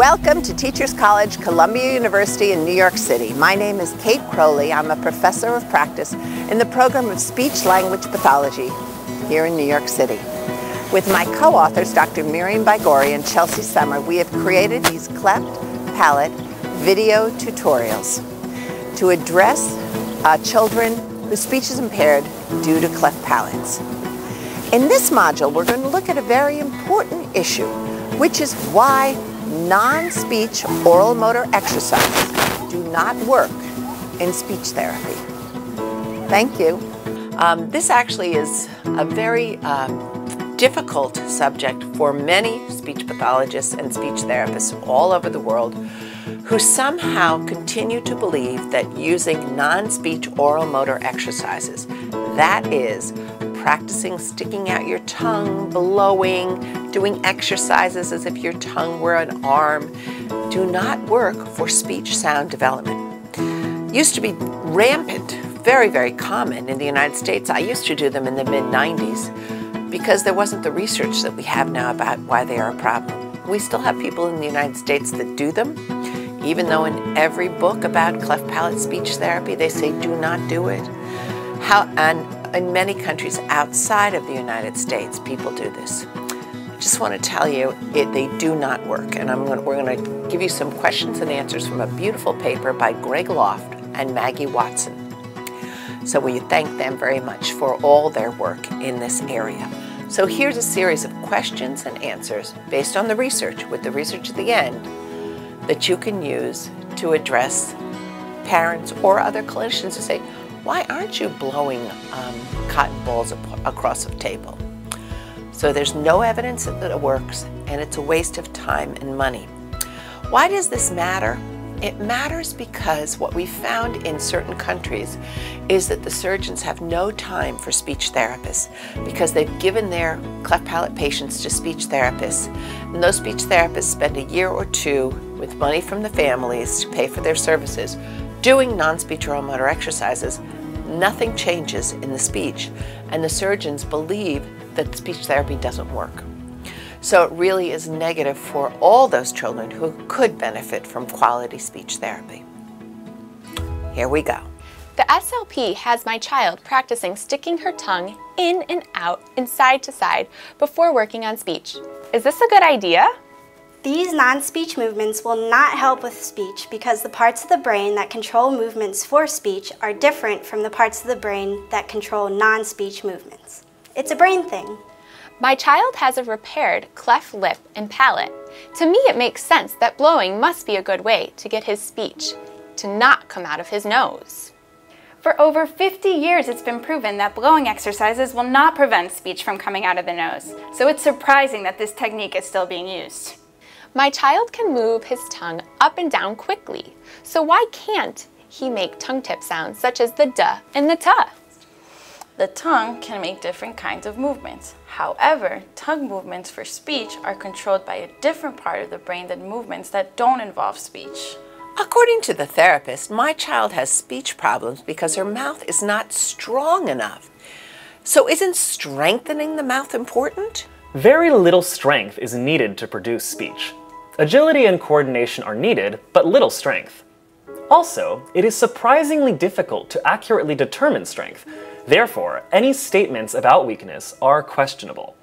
Welcome to Teachers College, Columbia University in New York City. My name is Cate Crowley. I'm a professor of practice in the program of speech language pathology here in New York City. With my co-authors, Dr. Miriam Baigorri and Chelsea Sommer, we have created these cleft palate video tutorials to address uh, children whose speech is impaired due to cleft palates. In this module, we're going to look at a very important issue, which is why non-speech oral motor exercises do not work in speech therapy. Thank you. Um, this actually is a very um, difficult subject for many speech pathologists and speech therapists all over the world who somehow continue to believe that using non-speech oral motor exercises, that is, practicing sticking out your tongue, blowing, doing exercises as if your tongue were an arm, do not work for speech sound development. Used to be rampant, very, very common in the United States. I used to do them in the mid 90s because there wasn't the research that we have now about why they are a problem. We still have people in the United States that do them, even though in every book about cleft palate speech therapy they say do not do it. How, and in many countries outside of the United States, people do this. Just want to tell you, it, they do not work. And gonna, we're going to give you some questions and answers from a beautiful paper by Greg Lof and Maggie Watson. So we thank them very much for all their work in this area. So here's a series of questions and answers based on the research, with the research at the end, that you can use to address parents or other clinicians to say, why aren't you blowing um, cotton balls across a table? So there's no evidence that it works and it's a waste of time and money. Why does this matter? It matters because what we found in certain countries is that the surgeons have no time for speech therapists because they've given their cleft palate patients to speech therapists. And those speech therapists spend a year or two with money from the families to pay for their services doing non-speech oral motor exercises, nothing changes in the speech, and the surgeons believe that speech therapy doesn't work. So it really is negative for all those children who could benefit from quality speech therapy. Here we go. The SLP has my child practicing sticking her tongue in and out and side to side before working on speech. Is this a good idea? These non-speech movements will not help with speech because the parts of the brain that control movements for speech are different from the parts of the brain that control non-speech movements. It's a brain thing. My child has a repaired cleft lip and palate. To me it makes sense that blowing must be a good way to get his speech to not come out of his nose. For over 50 years, it's been proven that blowing exercises will not prevent speech from coming out of the nose. So it's surprising that this technique is still being used. My child can move his tongue up and down quickly, so why can't he make tongue tip sounds such as the duh and the tuh? The tongue can make different kinds of movements. However, tongue movements for speech are controlled by a different part of the brain than movements that don't involve speech. According to the therapist, my child has speech problems because her mouth is not strong enough. So isn't strengthening the mouth important? Very little strength is needed to produce speech. Agility and coordination are needed, but little strength. Also, it is surprisingly difficult to accurately determine strength. Therefore, any statements about weakness are questionable.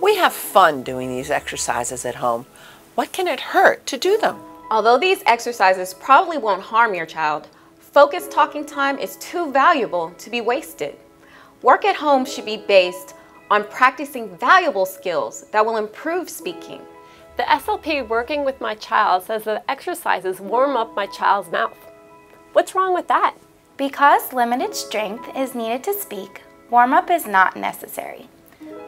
We have fun doing these exercises at home. What can it hurt to do them? Although these exercises probably won't harm your child, focused talking time is too valuable to be wasted. Work at home should be based on practicing valuable skills that will improve speaking. The SLP working with my child says that exercises warm up my child's mouth. What's wrong with that? Because limited strength is needed to speak, warm-up is not necessary.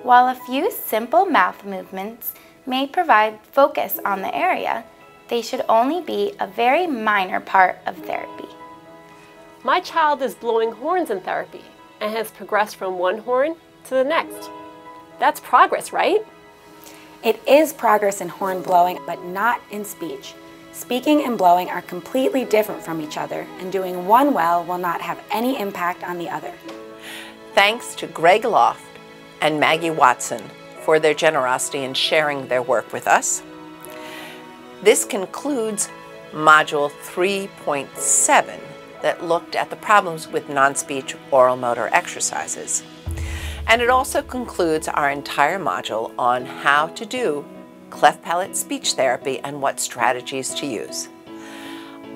While a few simple mouth movements may provide focus on the area, they should only be a very minor part of therapy. My child is blowing horns in therapy and has progressed from one horn to the next. That's progress, right? It is progress in horn blowing, but not in speech. Speaking and blowing are completely different from each other, and doing one well will not have any impact on the other. Thanks to Greg Lof and Maggie Watson for their generosity in sharing their work with us. This concludes Module 3.7 that looked at the problems with non-speech oral motor exercises. And it also concludes our entire module on how to do cleft palate speech therapy and what strategies to use.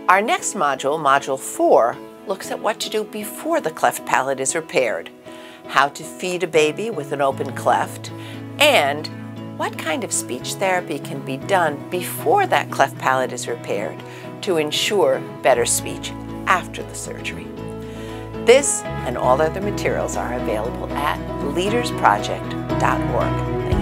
Our next module, Module 4, looks at what to do before the cleft palate is repaired, how to feed a baby with an open cleft, and what kind of speech therapy can be done before that cleft palate is repaired to ensure better speech after the surgery. This and all other materials are available at leadersproject.org.